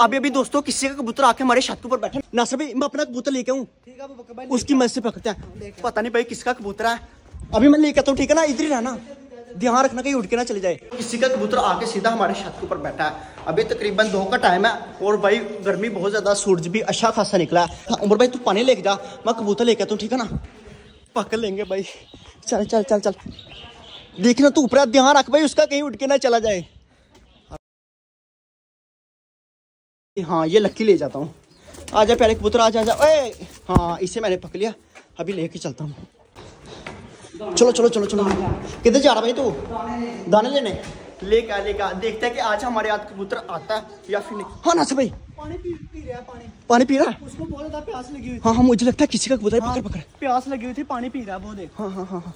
अभी अभी दोस्तों किसी का कबूतर आके हमारे छत के ऊपर बैठा। नासर भाई मैं अपना कबूतर लेके आऊँ। है उसकी मदद से पकड़ते हैं। पता नहीं भाई किसका कबूतर है। अभी मैं लेके आता हूँ ठीक है ना? इधर ही रहना। ध्यान रखना कहीं उठ के ना चले जाए। किसी का कबूतर आके सीधा हमारे छत के ऊपर बैठा है। अभी तकरीबन दो का टाइम है और भाई गर्मी बहुत ज़्यादा सूरज भी अच्छा खासा निकला है। हाँ, उमर भाई तू पानी लेके जा। मैं कबूतर लेके आता हूँ ठीक है ना? पकड़ लेंगे भाई। चल चल चल चल। देखना तू ऊपर ध्यान रख भाई उसका कहीं उठ के ना चला जाए। हाँ ये लक्की ले जाता हूँ। आजा पहले कबूतर आजा आजा ओए! हाँ इसे मैंने पकड़ लिया। अभी लेके चलता हूँ। चलो चलो चलो चलो। किधर जा रहा भाई तू? दाने लेने? लेके आ लेके आ। देखते हैं कि आज हमारे हाथ कबूतर आता है या फिर नहीं। हाँ ना भाई। पानी पी पी रहा है पानी। पानी पी रहा है? उसको बहुत ज़्यादा प्यास लगी हुई हाँ हाँ मुझे लगता है किसी का कबूतर है पकड़ पकड़। प्यास लगी हुई थी पानी पी रहा है वो देख हाँ हाँ हाँ हाँ।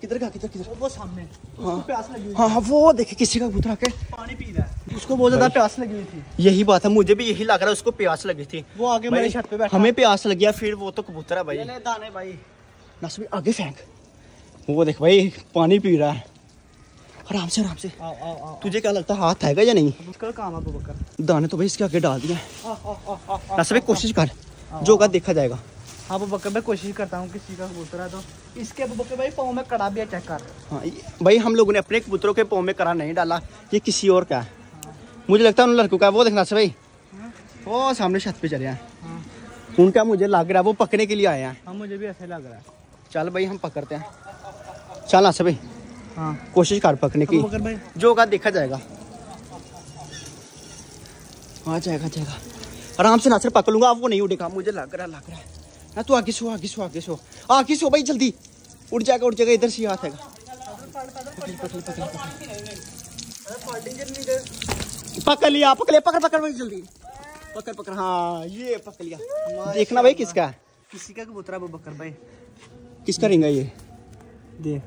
किधर का किधर किधर? वो- सामने। हाँ। प्यास लगी हुई हाँ हाँ वो देखे किसी का कबूतर आके। पानी पी रहा है। उसको बहुत ज़्यादा प्यास लगी हुई थी। यही बात है मुझे भी यही लग रहा है उसको प्यास लगी थी। वो आगे मेरे छत पे बैठा। हमें प्यास लगी है फिर वो तो कबूतर है भाई। दाने भाई। नसबी आगे फेंक। वो देख भाई पानी पी रहा है। आराम से आराम से। आओ आओ आओ तुझे क्या लगता है हाथ आएगा या नहीं? काम है बकर दाने तो भाई इसके आगे डाल दिया आ आ आ आ आ नसबी कोशिश कर। जो होगा देखा जाएगा। हाँ बकर मैं कोशिश करता हूँ किसी का कबूतर है तो। इसके बकर भाई पाँव में कड़ा भी है चेक कर। हाँ भाई हम लोगों ने अपने कबूतरों के पाँव में करा नहीं डाला। ये किसी और का है। मुझे लगता है उन लड़कों का वो देखना से भाई वो सामने छत पे चले हैं। हाँ। उनका मुझे लग रहा है वो पकने के लिए आए हैं। हाँ मुझे भी ऐसा लग रहा है। चल भाई हम पकड़ते हैं। चल ना से भाई हाँ। कोशिश कर पकने की। भाई। जो होगा देखा जाएगा। आ जाएगा जाएगा। आराम से नासिर पकड़ लूँगा अब वो नहीं उड़ेगा। मुझे लग रहा है लग रहा है। ना तू आगे सो आगे सो आगे सो आगे सो भाई जल्दी। उड़ जाएगा उड़ जाएगा इधर से ही हाथ आएगा। पकड़ लिया पकड़ लिया पकड़ पकड़ भाई जल्दी। पकड़ पकड़ हाँ ये पकड़ लिया। देखना भाई किसका। किसी का कबूतर बकर भाई। किसका रिंग है ये? देख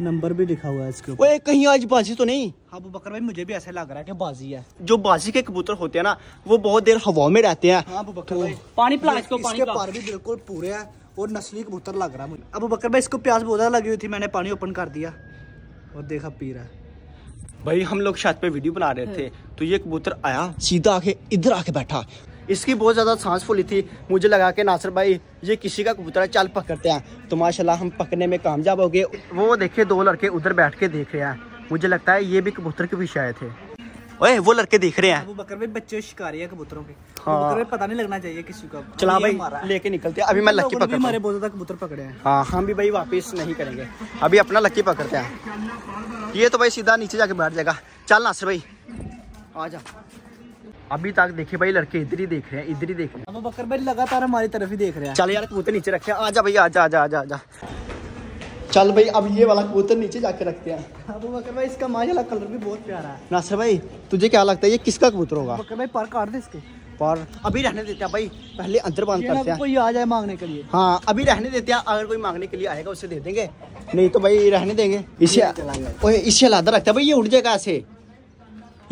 नंबर भी लिखा हुआ है इसके ऊपर। ओए कहीं आज बाजी तो नहीं। हाँ अबू बकर भाई मुझे भी ऐसा लग रहा है कि बाजी है। जो बाजी के कबूतर होते हैं ना वो बहुत देर हवा में रहते हैं। हाँ बकर भाई। पानी पिला इसको पानी पर भी बिल्कुल पूरे है और नस्ली कबूतर लग रहा है मुझे। अबू बकर भाई इसको प्यास बहुत ज़्यादा लगी हुई थी मैंने पानी ओपन कर दिया। और देखा पी रहा है भाई हम लोग छत पे वीडियो बना रहे थे तो ये कबूतर आया। सीधा आके इधर आके बैठा। इसकी बहुत ज़्यादा सांस फूली थी। मुझे लगा के नासर भाई ये किसी का कबूतर है चल पकड़ते हैं तो माशाल्लाह हम पकड़ने में कामयाब हो गए। वो देखे दो लड़के उधर बैठ के देख रहे हैं। मुझे लगता है ये भी कबूतर के पीछे आए थे। ओए वो लड़के देख रहे हैं। अबू बकर भाई बच्चे शिकारी है कबूतरों के। हाँ। भाई पता नहीं लगना चाहिए किसी का चला भाई लेके निकलते हैं। अभी मैं लक्की भी हमारे हूँ। बहुत ज़्यादा कबूतर पकड़े हैं। हाँ हम भी भाई वापस नहीं करेंगे। अभी अपना लक्की पकड़ते हैं। ये तो भाई सीधा नीचे जाके बैठ जाएगा। चल नासर भाई। आ जा। अभी तक देखे भाई लड़के इधर ही देख रहे हैं इधर ही देख रहे अबू बकर भाई लगातार हमारी तरफ़ ही देख रहे हैं। हैं चल यार कबूतर नीचे रखे। हैं। आ जा भाई आ जा आ जा आ जा। चल भाई अब ये वाला कबूतर नीचे जाके रखते हैं। अबू बकर भाई इसका कलर भी बहुत प्यारा है। नासर भाई तुझे क्या लगता है ये किसका कबूतर होगा? बकर भाई पर काट दे इसके। पर अभी रहने देते हैं भाई पहले अंदर बंद करते हैं। कोई आ जाए मांगने के लिए। हाँ अभी रहने देते हैं अगर कोई मांगने के लिए आएगा उसे दे देंगे। नहीं तो भाई रहने देंगे। इसे ओए इसे अलादा रखता है भाई ये उड़ जाएगा ऐसे।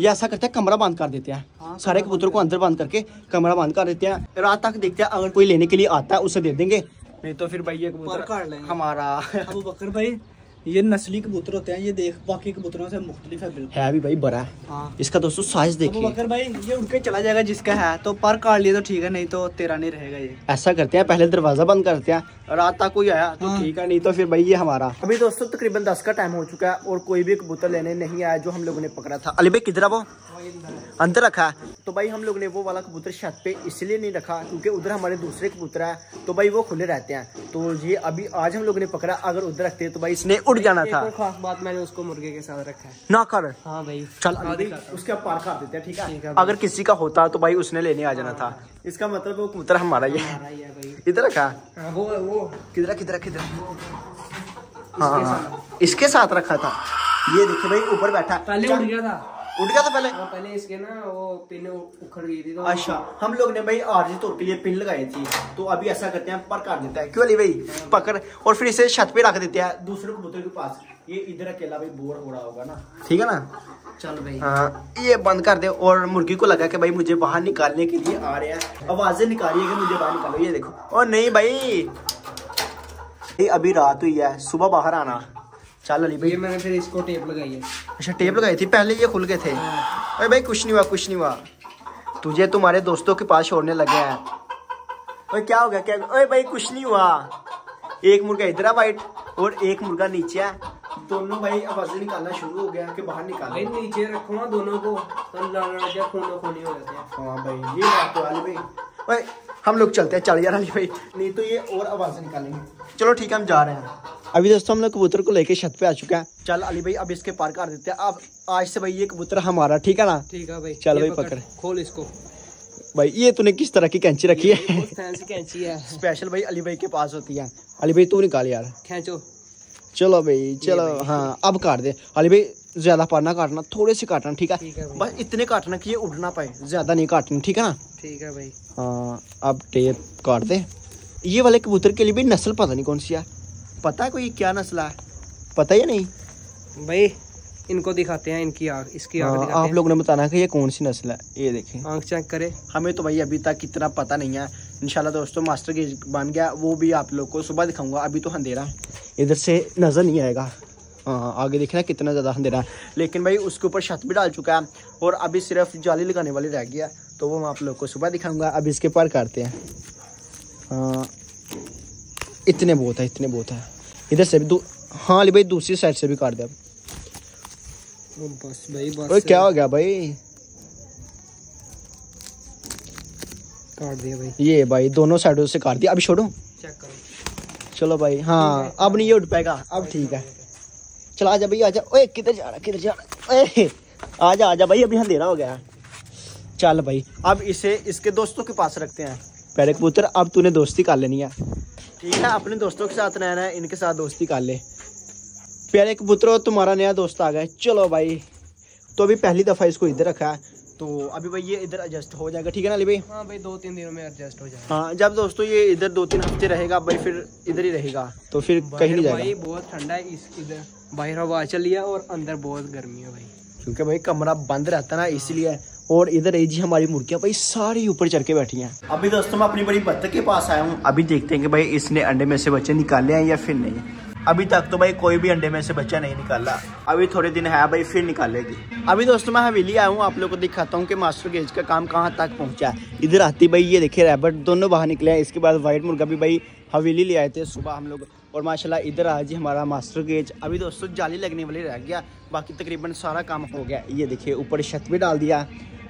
ये ऐसा करते हैं कमरा बंद कर देते हैं। हाँ, सारे कबूतर को अंदर बंद करके कमरा बंद कर देते हैं। रात तक देखते हैं अगर कोई लेने के लिए आता है उसे दे देंगे। नहीं तो फिर भाई ये कबूतर हमारा। अबू बकर भाई ये नस्ली कबूतर होते हैं ये देख बाकी कबूतरों से मुख्तलिफ़ है बिल्कुल। है भी भाई बड़ा है। हाँ। इसका दोस्तों साइज़ अबू देखिए। बकर भाई ये उड़ के चला जाएगा जिसका है तो पर काट लिए तो ठीक है नहीं तो तेरा नहीं रहेगा ये। ऐसा करते हैं पहले दरवाज़ा बंद करते हैं रात तक कोई आया तो हाँ। ठीक है नहीं तो फिर भाई ये हमारा। अभी दोस्तों तकरीबन दस का टाइम हो चुका है और कोई भी कबूतर लेने नहीं आया जो हम लोगों ने पकड़ा था। अली भाई किधर वो? अंदर रखा। है तो भाई हम लोग ने वो वाला कबूतर छत पे इसलिए नहीं रखा क्योंकि उधर हमारे दूसरे कबूतर है तो भाई वो खुले रहते हैं। तो ये अभी आज हम लोग ने पकड़ा अगर उधर रखते तो भाई इसने उड़ जाना था। खास बात मैंने उसको मुर्गे के साथ रखा है। ना कर। हाँ भाई। चल उसके पार कर देते हैं ठीक है? है अगर किसी का होता तो भाई उसने लेने आ जाना था। इसका मतलब वो कबूतर हमारा ही है। ही है इधर रखा। हाँ, वो वो। किधर किधर किधर हाँ? इसके साथ रखा था। ये देखिए भाई ऊपर बैठा। पहले उड़ गया था। उठ गया था पहले। हाँ, पहले इसके ना वो पिन उखड़ गई थी तो अच्छा हम लोग ने भाई आरजी तौर के लिए पिन लगाई थी तो अभी ऐसा करते हैं पर काट देता है। क्यों अली भाई? पकड़ और फिर इसे छत पे रख देते हैं। दूसरे कबूतर के पास। ये इधर अकेला भाई बोर हो रहा होगा ना। ठीक है ना? चल भाई। हाँ ये बंद कर दे और मुर्गी को लगा कि भाई मुझे बाहर निकालने के लिए आ रहे हैं। आवाज़ें निकालिए कि मुझे बाहर निकालो ये देखो। और नहीं भाई। ये अभी रात हुई है सुबह बाहर आना। चल अली भाई। ये मैंने फिर इसको टेप लगाई है। अच्छा टेप लगाई थी पहले ये खुल गए थे। अरे भाई कुछ नहीं हुआ कुछ नहीं हुआ। तुझे तुम्हारे दोस्तों के पास छोड़ने लगे हैं। ओए क्या हो गया क्या अरे भाई कुछ नहीं हुआ। एक मुर्गा इधर है वाइट और एक मुर्गा नीचे है। दोनों भाई आवाज़ें निकालना शुरू हो गया कि बाहर भाई नीचे रखो ना दोनों को। तो लड़ खूनो खूनी हो जाते हैं। हाँ भाई ये बात तो अली भाई। ओए हम लोग चलते हैं चल यार अली भाई। नहीं तो ये और आवाज़ें निकालेंगे। चलो ठीक है हम जा रहे हैं। अभी दोस्तों हम लोग कबूतर को लेके छत पे आ चुके हैं। चल अली भाई अब इसके पार कर देते हैं। अब आज से भाई ये कबूतर हमारा ठीक है ना? ठीक है भाई चल भाई पकड़। खोल इसको। भाई ये तूने किस तरह की कैंची रखी है? फैंसी कैंची है। स्पेशल भाई अली भाई के पास होती है। अली भाई तू निकाल यार। खींचो। चलो भाई चलो हाँ अब काट दे। अली भाई ज़्यादा पाना काटना थोड़े से काटना ठीक है? ठीक है बस इतने काटना कि ये उड़ ना पाए ज़्यादा नहीं काटना ठीक है ना? ठीक है भाई। हाँ अब टेप काट दे। ये वाले कबूतर के लिए भी नस्ल पता नहीं कौन सी है। पता है कोई क्या नस्ल है? पता ही नहीं? भाई इनको दिखाते हैं इनकी आँख इसकी आग हाँ, आप लोगों ने बताना है कि ये कौन सी नस्ल है? ये देखें। आँख चेक करे। हमें तो भाई अभी तक इतना पता नहीं है। इंशाल्लाह दोस्तों मास्टर गेज बन गया वो भी आप लोग को सुबह दिखाऊँगा। अभी तो अंधेरा है। इधर से नज़र नहीं आएगा। हाँ आगे देखना कितना ज़्यादा अंधेरा है। लेकिन भाई उसके ऊपर छत भी डाल चुका है और अभी सिर्फ़ जाली लगाने वाली रह गया तो वो मैं आप लोग को सुबह दिखाऊँगा। अब इसके पार करते हैं। हाँ इतने बहुत है इतने बहुत है। इधर से भी दू हाँ अली भाई दूसरी साइड से भी काट दे अब। बस भाई बस। ओए क्या हो गया भाई? काट दिया भाई। ये भाई दोनों साइडों से काट दिया। अभी छोड़ो। चेक करो। चलो भाई हाँ। अब नहीं ये उठ पाएगा। अब ठीक है। चल आजा भाई आजा। ओए किधर जा रहा किधर जा रहा? ओए आजा आजा भाई अभी अंधेरा हो गया। चल भाई अब इसे इसके दोस्तों के पास रखते हैं। पहले कबूतर अब तूने दोस्ती कर लेनी है। ठीक है अपने दोस्तों के साथ रहना है इनके साथ दोस्ती कर ले। प्यारे कबूतर तुम्हारा नया दोस्त आ गया चलो भाई तो अभी पहली दफ़ा इसको इधर रखा है। तो अभी भाई ये इधर एडजस्ट हो जाएगा ठीक है ना अली भाई? हाँ भाई दो तीन दिनों में एडजस्ट हो जाएगा। हाँ जब दोस्तों ये इधर दो तीन हफ़्ते रहेगा भाई फिर इधर ही रहेगा तो फिर कहीं नहीं जाएगा। भाई बहुत ठंडा है इस इधर बाहर हवा चली है और अंदर बहुत गर्मी है भाई। क्योंकि भाई कमरा बंद रहता है ना इसलिए और इधर ये जी हमारी मुर्गियाँ भाई सारी ऊपर चढ़ के बैठी हैं। अभी दोस्तों मैं अपनी बड़ी बत्तख के पास आया हूँ। अभी देखते हैं कि भाई इसने अंडे में से बच्चे निकाले हैं या फिर नहीं। अभी तक तो भाई कोई भी अंडे में से बच्चा नहीं निकाला। अभी थोड़े दिन है भाई फिर निकालेगी। अभी दोस्तों मैं हवेली आया हूँ आप लोग को दिखाता हूँ कि मास्टर गेज का काम कहाँ तक पहुँचा है। इधर आती भाई ये देखिए रैबट दोनों बाहर निकले हैं। इसके बाद व्हाइट मुर्गा भी भाई हवेली ले आए थे सुबह हम लोग। और माशाल्लाह इधर आज ही हमारा मास्टर गेज अभी दोस्तों जाली लगने वाली रह गया। बाकी तकरीबन सारा काम हो गया। ये देखिए ऊपर छत भी डाल दिया।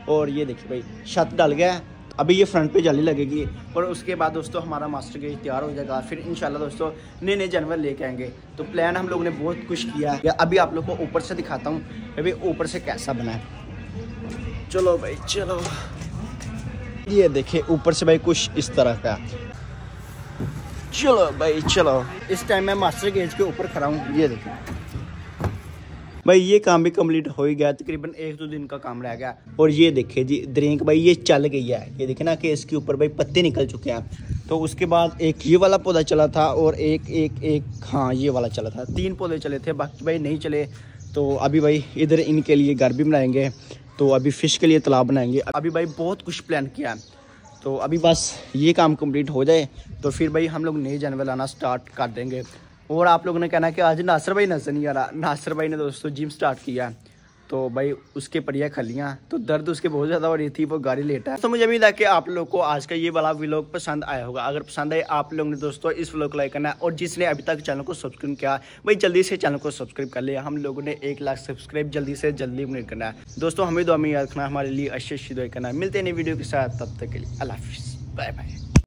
और ये देखिए भाई, छत डल गया है। अभी ये फ्रंट पे जाली लगेगी। और उसके बाद दोस्तों हमारा मास्टर गेज तैयार हो जाएगा। फिर इंशाल्लाह दोस्तों नए नए जानवर लेके आएँगे। तो प्लान हम लोग ने बहुत कुछ किया है। अभी आप लोग को ऊपर से दिखाता हूँ अभी ऊपर से कैसा बना है। चलो भाई, चलो। ये देखिए, ऊपर से भाई कुछ इस तरह का चलो भाई, चलो। इस टाइम मैं मास्टर गेज के ऊपर खड़ा हूँ। ये देखिए। भाई, ये काम भी कंप्लीट हो ही गया, तकरीबन एक दो दिन का काम रह गया। और ये देखिए जी द्रेंक भाई, ये चल गई है। ये देखे ना कि इसके ऊपर भाई पत्ते निकल चुके हैं। तो उसके बाद एक ये वाला पौधा चला था और एक एक एक हाँ ये वाला चला था। तीन पौधे चले थे, बाकी भाई नहीं चले। तो अभी भाई इधर इनके लिए घर भी बनाएँगे। तो अभी फ़िश के लिए तालाब बनाएँगे। अभी भाई बहुत कुछ प्लान किया है। तो अभी बस ये काम कंप्लीट हो जाए तो फिर भाई हम लोग नए जानवर लाना स्टार्ट कर देंगे। और आप लोगों ने कहना कि आज नासर भाई नज़र नहीं आ रहा। नासर भाई ने दोस्तों जिम स्टार्ट किया तो भाई, उसके परिया खलियाँ। तो दर्द उसके बहुत ज़्यादा हो रही थी, वो गाड़ी लेटा है। तो मुझे उम्मीद है कि आप लोग को आज का ये वाला व्लॉग पसंद आया होगा। अगर पसंद आए आप लोगों ने दोस्तों इस व्लॉग को लाइक करना है। और जिसने अभी तक चैनल को सब्सक्राइब किया, भाई, जल्दी से चैनल को सब्सक्राइब कर लिया। हम लोगों ने एक लाख सब्सक्राइब जल्दी से जल्दी कंप्लीट करना है। दोस्तों, हमें दुआ में याद रखना, हमारे लिए अच्छी अच्छी दुआ करना है। मिलते हैं नई वीडियो के साथ, तब तक के लिए अल्लाह हाफिज़। Bye bye